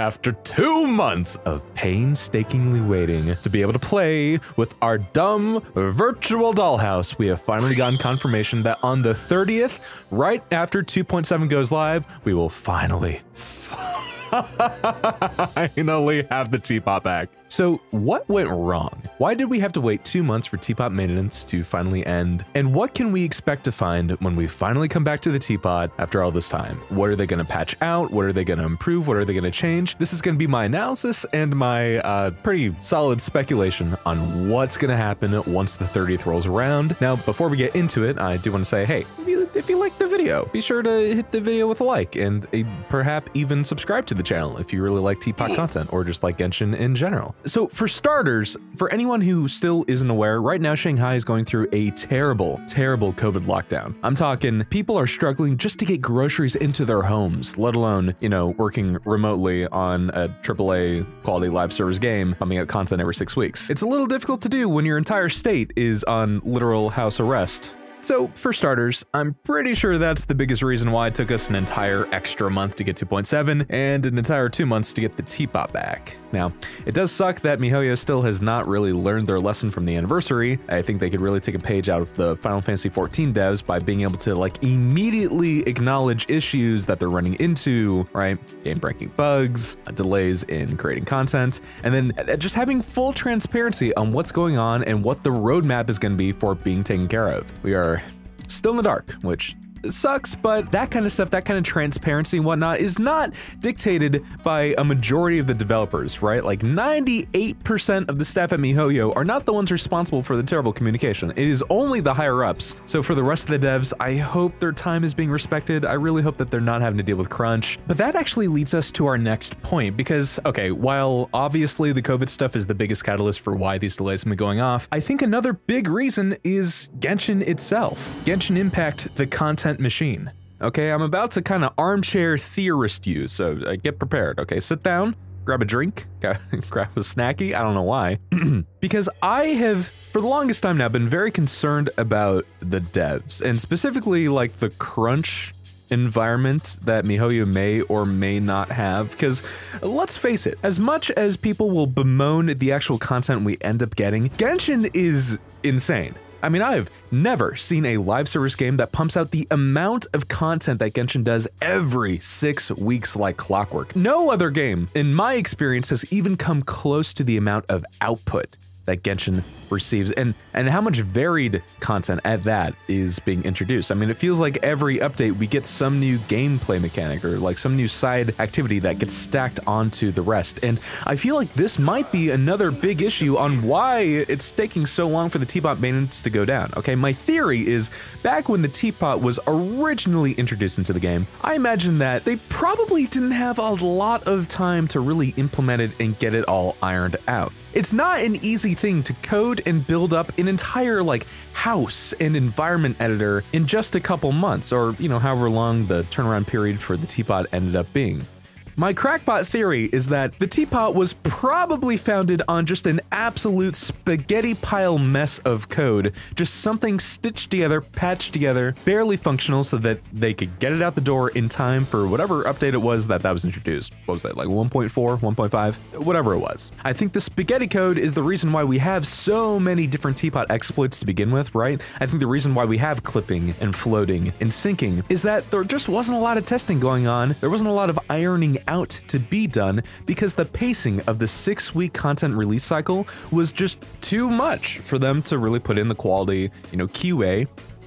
After two months of painstakingly waiting to be able to play with our dumb virtual dollhouse, we have finally gotten confirmation that on the 30th, right after 2.7 goes live, we will finally, finally have the teapot back. So what went wrong? Why did we have to wait two months for teapot maintenance to finally end? And what can we expect to find when we finally come back to the teapot after all this time? What are they going to patch out? What are they going to improve? What are they going to change? This is going to be my analysis and my uh, pretty solid speculation on what's going to happen once the 30th rolls around. Now, before we get into it, I do want to say, hey, if you, if you like the video, be sure to hit the video with a like and uh, perhaps even subscribe to the channel if you really like teapot content or just like Genshin in general. So for starters, for anyone who still isn't aware, right now Shanghai is going through a terrible, terrible COVID lockdown. I'm talking people are struggling just to get groceries into their homes, let alone, you know, working remotely on a AAA quality live service game, pumping out content every six weeks. It's a little difficult to do when your entire state is on literal house arrest so, for starters, I'm pretty sure that's the biggest reason why it took us an entire extra month to get 2.7 and an entire two months to get the teapot back. Now, it does suck that MiHoYo still has not really learned their lesson from the anniversary. I think they could really take a page out of the Final Fantasy XIV devs by being able to like immediately acknowledge issues that they're running into, right? Game-breaking bugs, delays in creating content, and then uh, just having full transparency on what's going on and what the roadmap is going to be for being taken care of. We are still in the dark, which sucks, but that kind of stuff, that kind of transparency and whatnot is not dictated by a majority of the developers, right? Like 98% of the staff at MiHoYo are not the ones responsible for the terrible communication. It is only the higher ups. So for the rest of the devs, I hope their time is being respected. I really hope that they're not having to deal with crunch. But that actually leads us to our next point because, okay, while obviously the COVID stuff is the biggest catalyst for why these delays have been going off, I think another big reason is Genshin itself. Genshin Impact, the content content machine. Okay, I'm about to kind of armchair theorist you, so uh, get prepared. Okay, sit down, grab a drink, grab a snacky. I don't know why. because I have, for the longest time now, been very concerned about the devs, and specifically like the crunch environment that MiHoYo may or may not have. Because let's face it, as much as people will bemoan the actual content we end up getting, Genshin is insane. I mean, I've never seen a live service game that pumps out the amount of content that Genshin does every six weeks like clockwork. No other game, in my experience, has even come close to the amount of output that Genshin receives and and how much varied content at that is being introduced. I mean, it feels like every update we get some new gameplay mechanic or like some new side activity that gets stacked onto the rest. And I feel like this might be another big issue on why it's taking so long for the teapot maintenance to go down. Okay, my theory is back when the teapot was originally introduced into the game, I imagine that they probably didn't have a lot of time to really implement it and get it all ironed out. It's not an easy thing to code and build up an entire like house and environment editor in just a couple months or, you know, however long the turnaround period for the teapot ended up being. My crackpot theory is that the teapot was probably founded on just an absolute spaghetti pile mess of code, just something stitched together, patched together, barely functional so that they could get it out the door in time for whatever update it was that that was introduced. What was that, like 1.4, 1.5, whatever it was. I think the spaghetti code is the reason why we have so many different teapot exploits to begin with, right? I think the reason why we have clipping and floating and sinking is that there just wasn't a lot of testing going on. There wasn't a lot of ironing out to be done because the pacing of the six week content release cycle was just too much for them to really put in the quality, you know, QA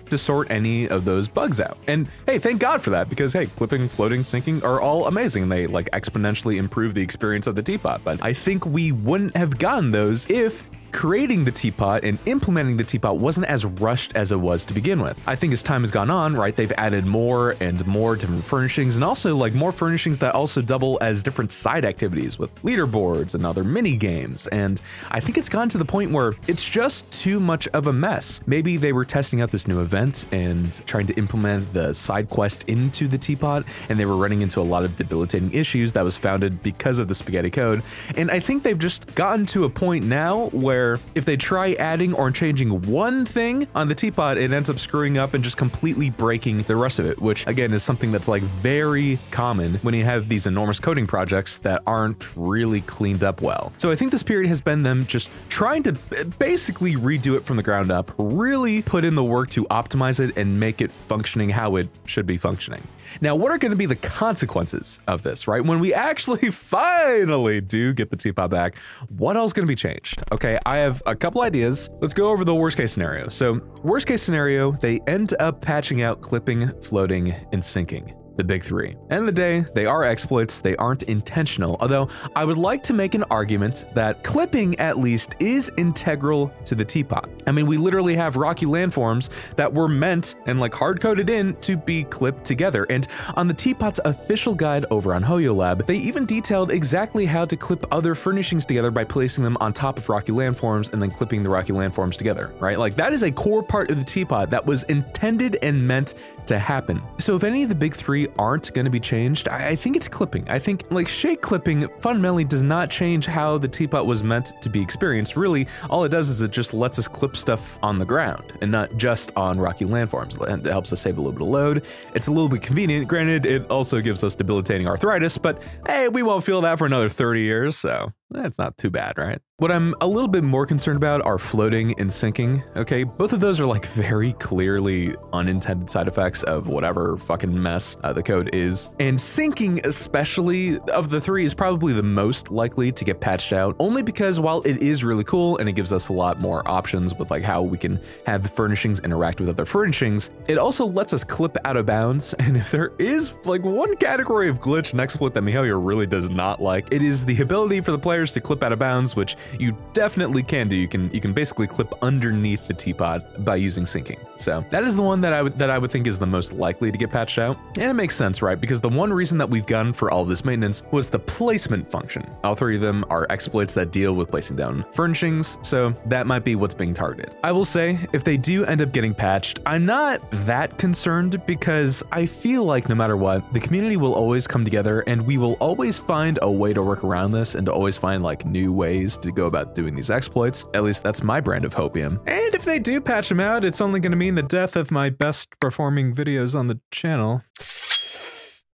to sort any of those bugs out. And hey, thank God for that because hey, clipping, floating, sinking are all amazing. And they like exponentially improve the experience of the teapot. But I think we wouldn't have gotten those if creating the teapot and implementing the teapot wasn't as rushed as it was to begin with. I think as time has gone on, right, they've added more and more different furnishings and also like more furnishings that also double as different side activities with leaderboards and other mini games. And I think it's gotten to the point where it's just too much of a mess. Maybe they were testing out this new event and trying to implement the side quest into the teapot and they were running into a lot of debilitating issues that was founded because of the spaghetti code. And I think they've just gotten to a point now where where if they try adding or changing one thing on the teapot, it ends up screwing up and just completely breaking the rest of it, which again is something that's like very common when you have these enormous coding projects that aren't really cleaned up well. So I think this period has been them just trying to basically redo it from the ground up, really put in the work to optimize it and make it functioning how it should be functioning. Now, what are going to be the consequences of this, right? When we actually finally do get the teapot back, what else is going to be changed? Okay, I have a couple ideas. Let's go over the worst case scenario. So, worst case scenario, they end up patching out clipping, floating, and sinking the big three. End of the day, they are exploits, they aren't intentional, although I would like to make an argument that clipping at least is integral to the teapot. I mean, we literally have rocky landforms that were meant and like hard-coded in to be clipped together, and on the teapot's official guide over on HoYoLab, they even detailed exactly how to clip other furnishings together by placing them on top of rocky landforms and then clipping the rocky landforms together, right? Like that is a core part of the teapot that was intended and meant to happen. So if any of the big three aren't going to be changed, I, I think it's clipping. I think like shake clipping fundamentally does not change how the teapot was meant to be experienced. Really, all it does is it just lets us clip stuff on the ground and not just on rocky landforms. And It helps us save a little bit of load. It's a little bit convenient. Granted, it also gives us debilitating arthritis, but hey, we won't feel that for another 30 years, so that's not too bad, right? What I'm a little bit more concerned about are floating and sinking, okay? Both of those are like very clearly unintended side effects of whatever fucking mess uh, the code is. And sinking, especially of the three, is probably the most likely to get patched out, only because while it is really cool and it gives us a lot more options with like how we can have the furnishings interact with other furnishings, it also lets us clip out of bounds. And if there is like one category of glitch and exploit that MiHoYo really does not like, it is the ability for the players to clip out of bounds, which you definitely can do. You can you can basically clip underneath the teapot by using sinking. So that is the one that I would that I would think is the most likely to get patched out. And it makes sense, right? Because the one reason that we've gotten for all of this maintenance was the placement function. All three of them are exploits that deal with placing down furnishings, so that might be what's being targeted. I will say, if they do end up getting patched, I'm not that concerned because I feel like no matter what, the community will always come together and we will always find a way to work around this and to always find like new ways to go about doing these exploits. At least that's my brand of hopium. And if they do patch them out, it's only going to mean the death of my best performing videos on the channel.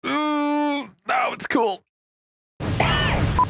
Mm, Ooh, oh, it's cool.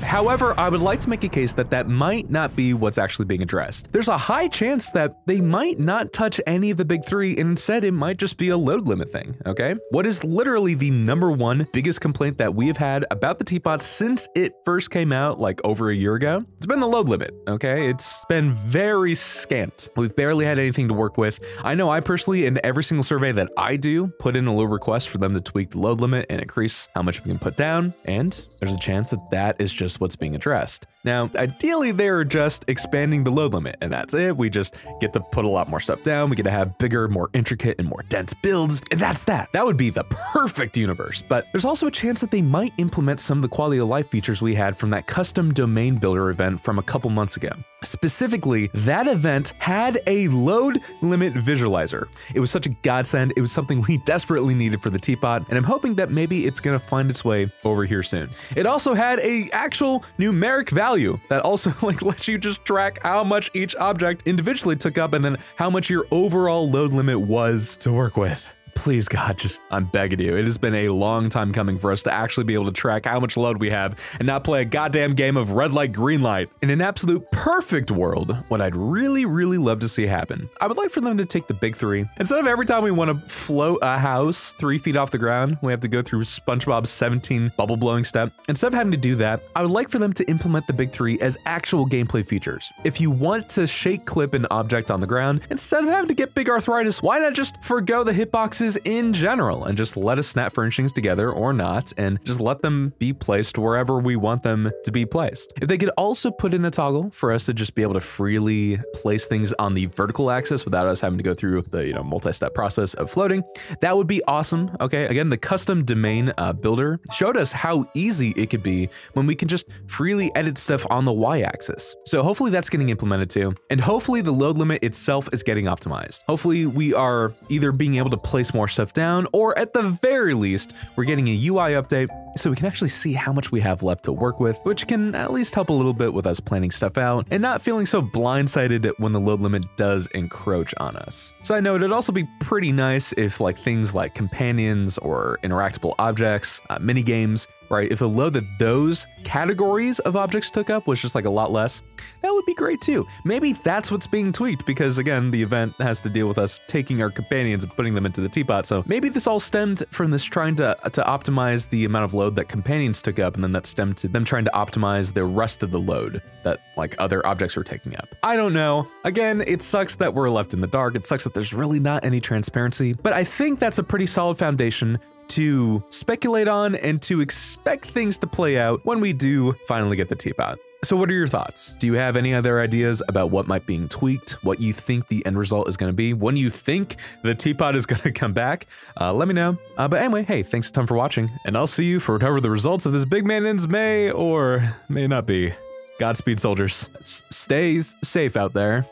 However, I would like to make a case that that might not be what's actually being addressed. There's a high chance that they might not touch any of the big three, and instead it might just be a load limit thing, okay? What is literally the number one biggest complaint that we have had about the teapot since it first came out like over a year ago? It's been the load limit, okay? It's been very scant. We've barely had anything to work with. I know I personally, in every single survey that I do, put in a little request for them to tweak the load limit and increase how much we can put down, and there's a chance that that is just what's being addressed. Now, ideally, they're just expanding the load limit, and that's it. We just get to put a lot more stuff down. We get to have bigger, more intricate, and more dense builds, and that's that. That would be the perfect universe. But there's also a chance that they might implement some of the quality of life features we had from that custom domain builder event from a couple months ago. Specifically, that event had a load limit visualizer. It was such a godsend. It was something we desperately needed for the teapot, and I'm hoping that maybe it's gonna find its way over here soon. It also had a actual numeric value that also like lets you just track how much each object individually took up and then how much your overall load limit was to work with please God, just I'm begging you. It has been a long time coming for us to actually be able to track how much load we have and not play a goddamn game of red light, green light. In an absolute perfect world, what I'd really, really love to see happen, I would like for them to take the big three. Instead of every time we want to float a house three feet off the ground, we have to go through SpongeBob's 17 bubble blowing step. Instead of having to do that, I would like for them to implement the big three as actual gameplay features. If you want to shake clip an object on the ground, instead of having to get big arthritis, why not just forego the hitboxes in general and just let us snap furnishings together or not and just let them be placed wherever we want them to be placed. If they could also put in a toggle for us to just be able to freely place things on the vertical axis without us having to go through the you know multi-step process of floating, that would be awesome. Okay, again, the custom domain uh, builder showed us how easy it could be when we can just freely edit stuff on the y-axis. So hopefully that's getting implemented too. And hopefully the load limit itself is getting optimized. Hopefully we are either being able to place more stuff down, or at the very least, we're getting a UI update so we can actually see how much we have left to work with, which can at least help a little bit with us planning stuff out and not feeling so blindsided when the load limit does encroach on us. Side note, it'd also be pretty nice if like things like companions or interactable objects, uh, mini games, right? If the load that those categories of objects took up was just like a lot less, that would be great too. Maybe that's what's being tweaked because again, the event has to deal with us taking our companions and putting them into the teapot. So maybe this all stemmed from this trying to to optimize the amount of load that companions took up, and then that stemmed to them trying to optimize the rest of the load that like other objects were taking up. I don't know. Again, it sucks that we're left in the dark. It sucks that there's really not any transparency, but I think that's a pretty solid foundation to speculate on and to expect things to play out when we do finally get the teapot. So what are your thoughts? Do you have any other ideas about what might be tweaked, what you think the end result is going to be, when you think the teapot is going to come back? Uh, let me know. Uh, but anyway, hey, thanks a ton for watching, and I'll see you for whatever the results of this big maintenance may or may not be. Godspeed, soldiers. S stay safe out there.